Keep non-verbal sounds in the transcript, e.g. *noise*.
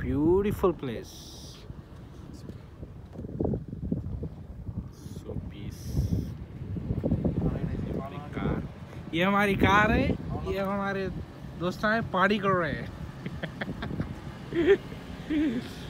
beautiful place. So peace. Car ये हमारी car है, ये हमारे दोस्त हैं, पार्टी कर रहे हैं। *laughs*